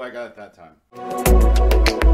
I got at that time.